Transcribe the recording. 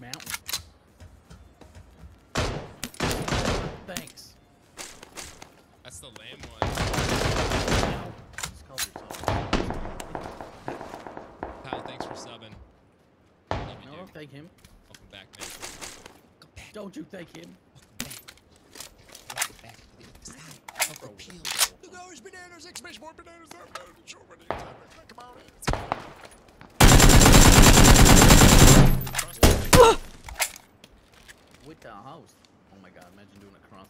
mountain. Thanks. That's the lamb one. Ow. Just called yourself. Pal, thanks for subbing. Love you, No, dude. don't thank him. Welcome back, man. Welcome back. Don't you thank him. Welcome back. Welcome back to the other side of the Throw peel. the ball. With the house. Oh my god, imagine doing a cross